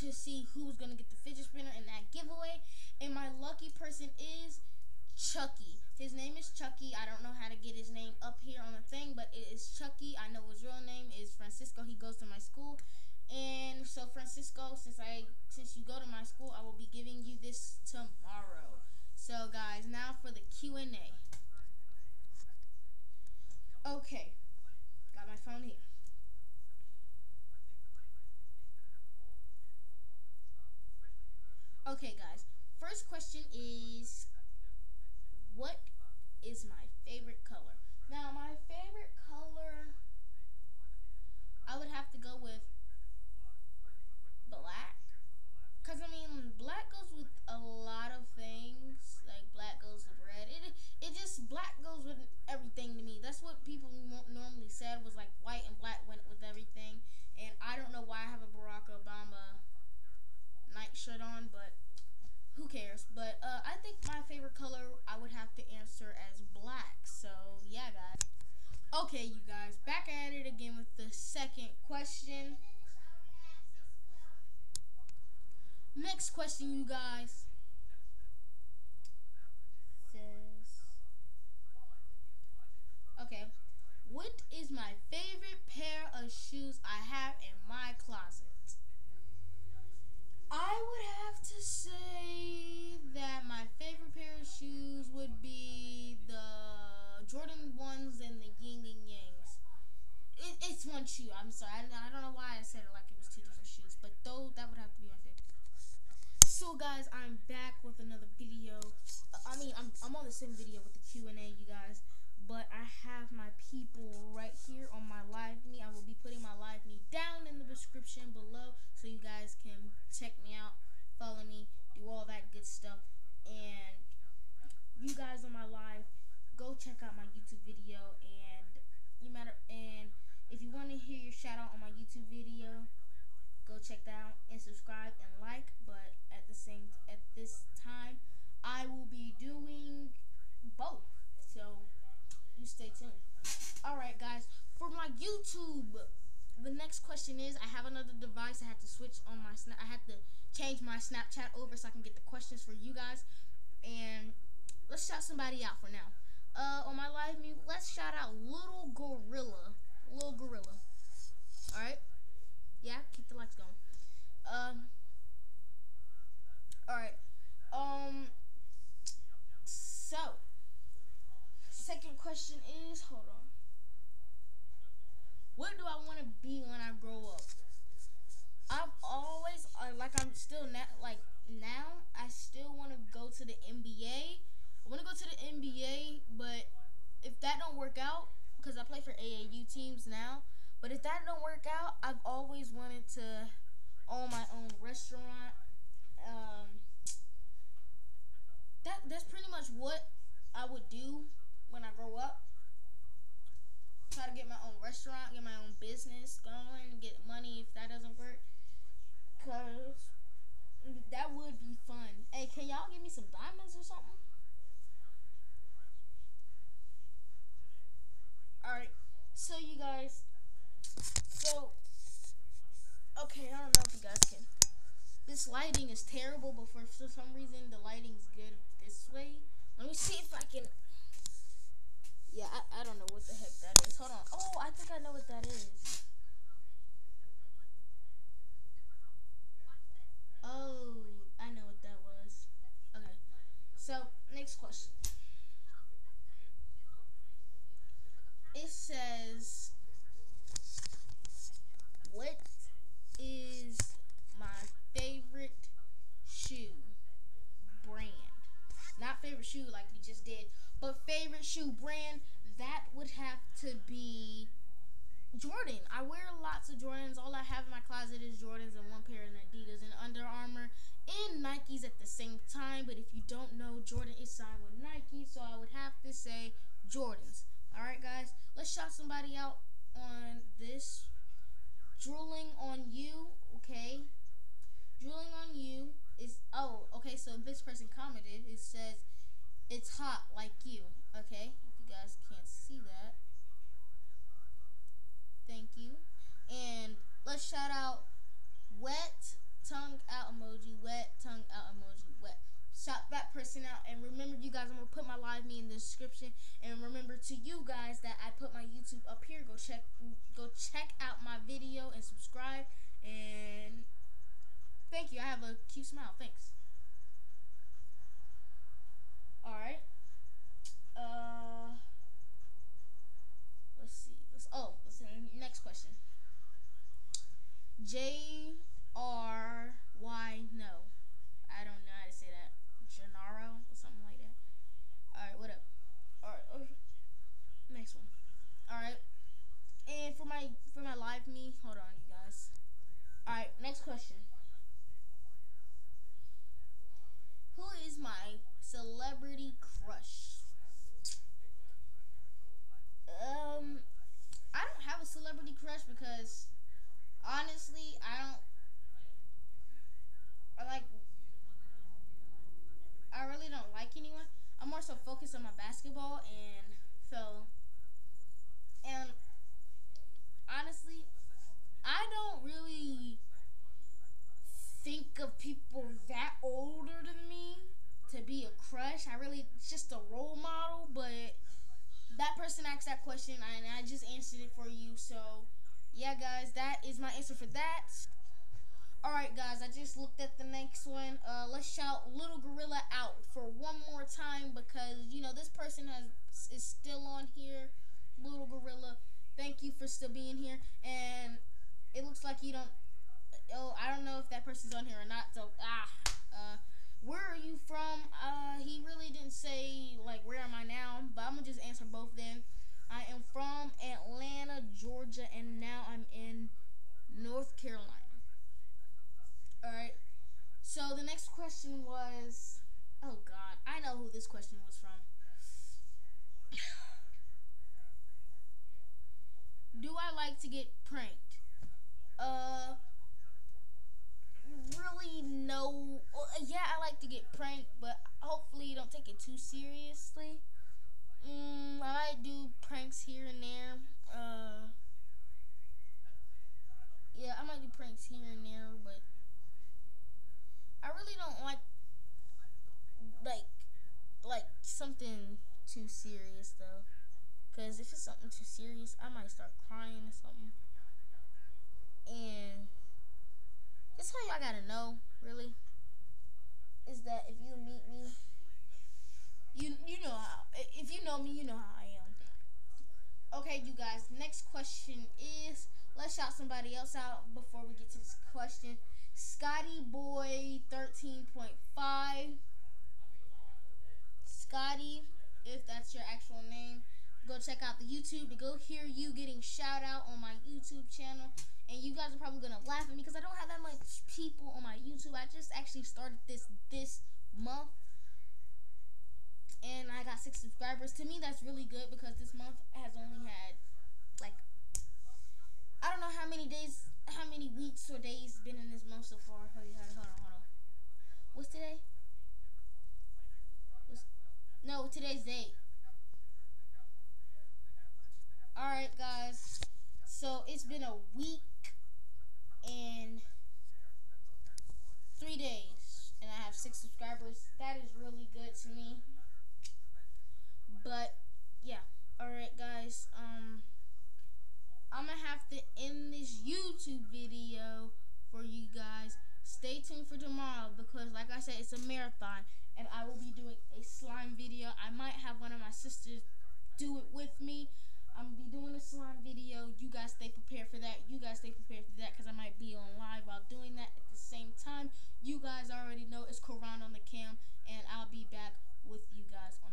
to see who's gonna get the fidget spinner in that giveaway, and my lucky person is Chucky. His name is Chucky. I don't know how to get his name up here on the thing, but it is Chucky. I know his real name is Francisco. He goes to my school. And so Francisco, since I since you go to my school, I will be giving you this tomorrow. So guys, now for the Q&A. Okay. Got my phone here. Okay, guys. First question is what is my favorite color? Now, my favorite color, I would have to go with black. Because, I mean, black goes with a lot of things. Like, black goes with red. It, it just, black goes with everything to me. That's what people normally said was like white and black went with everything. And I don't know why I have a Barack Obama night shirt on, but who cares? But uh, I think my favorite color I would have to answer as black. So yeah, guys. Okay, you guys, back at it again with the second question. Next question, you guys. Says, okay, what is my favorite pair of shoes I have in my closet? I would have to say that my favorite pair of shoes would be the Jordan 1s and the Yin and Yangs. It, it's one shoe. I'm sorry. I, I don't know why I said it like it was two different shoes, but though that would have to be my favorite. So guys, I'm back with another video. I mean, I'm, Video with the Q&A, you guys but I have my people right here on my live me. I will be putting my live me down in the description below so you guys can check me out, follow me, do all that good stuff. And you guys on my live, go check out my YouTube video and you matter and if you want to hear your shout out on my YouTube video, go check that out and subscribe and like, but at the same at this time I will be doing both. So you stay tuned. Alright, guys, for my YouTube, the next question is I have another device. I had to switch on my snap. I had to change my Snapchat over so I can get the questions for you guys. And let's shout somebody out for now. Uh, on my live mute, let's shout out Little Gorilla. Little Gorilla. Alright? Yeah, keep the lights going. Um, alright. Um, so, second question is, hold on. What do I want to be when I grow up? I've always, uh, like I'm still not, like now, I still want to go to the NBA. I want to go to the NBA, but if that don't work out, because I play for AAU teams now, but if that don't work out, I've always wanted to own my own restaurant. Um, that that's pretty much what I would do when I grow up. Try to get my own restaurant, get my own business going, get money if that doesn't work. Cause that would be fun. Hey, can y'all give me some diamonds or something? Alright, so you guys, so, okay, I don't know if you guys can. This lighting is terrible, but for, some reason the lighting's good this way. Let me see if I can yeah, I, I don't know what the heck that is. Hold on. Oh, I think I know what that is. Oh, I know what that was. Okay. So, next question. It says, What is my favorite shoe brand? Not favorite shoe brand, that would have to be Jordan. I wear lots of Jordans. All I have in my closet is Jordans and one pair of Adidas and Under Armour and Nikes at the same time. But if you don't know, Jordan is signed with Nike, so I would have to say Jordans. All right, guys, let's shout somebody out on this. Drooling on you, okay? Drooling on you is oh, okay. So this person commented. It says it's hot like you, okay? If you guys can't see that. Thank you. And let's shout out wet tongue out emoji, wet tongue out emoji, wet. Shout that person out. And remember, you guys, I'm going to put my live me in the description. And remember to you guys that I put my YouTube up here. Go check, go check out my video and subscribe. And thank you. I have a cute smile. Thanks. Alright. Uh, let's see. Let's, oh, next question. J R Y no. I don't know how to say that. Gennaro or something like that. Alright, what up? Alright, oh, next one. Alright. And for my for my live me, hold on you guys. Alright, next question. Who is my celebrity crush? Um I don't have a celebrity crush because honestly, I don't. I like. I really don't like anyone. I'm more so focused on my basketball and so. And honestly, I don't really think of people that older than me to be a crush. I really just a role model, but that person asked that question and I just answered it for you. So, yeah, guys, that is my answer for that. Alright, guys, I just looked at the next one. Uh, let's shout Little Gorilla out for one more time because, you know, this person has is still on here. Little Gorilla, thank you for still being here. And it looks like you don't. Oh, I don't know if that person's on here or not. So, ah. Uh, where are you from? Uh, he really didn't say like where am I now, but I'm gonna just answer both then. I am from Atlanta, Georgia, and now I'm in North Carolina. All right. So the next question was, oh God, I know who this question was from. Do I like to get pranked? Uh, really no. Yeah, I like to get pranked, but hopefully you don't take it too seriously. Mm, I might do pranks here and there. Uh, yeah, I might do pranks here and there, but I really don't like like like something too serious though. Cause if it's something too serious, I might start crying or something. And that's all y'all gotta know, really. Is that if you meet me, you you know how. If you know me, you know how I am. Okay, you guys. Next question is let's shout somebody else out before we get to this question. Scotty Boy thirteen point five. Scotty, if that's your actual name, go check out the YouTube to go hear you getting shout out on my YouTube channel. And you guys are probably gonna laugh at me because I don't have that much people on my YouTube. I just actually started this this month, and I got six subscribers. To me, that's really good because this month has only had like I don't know how many days, how many weeks or days been in this month so far. Hold on, hold on, hold on. What's today? What's, no, today's date. Alright, guys. So it's been a week and three days, and I have six subscribers. That is really good to me. But yeah, all right, guys. Um, I'm gonna have to end this YouTube video for you guys. Stay tuned for tomorrow because, like I said, it's a marathon, and I will be doing a slime video. I might have one of my sisters do it with me. I'm gonna be doing a slime video. You guys stay prepared for that. You guys stay prepared for that because I might be on live while doing that at the same time. You guys already know it's Karron on the cam, and I'll be back with you guys on.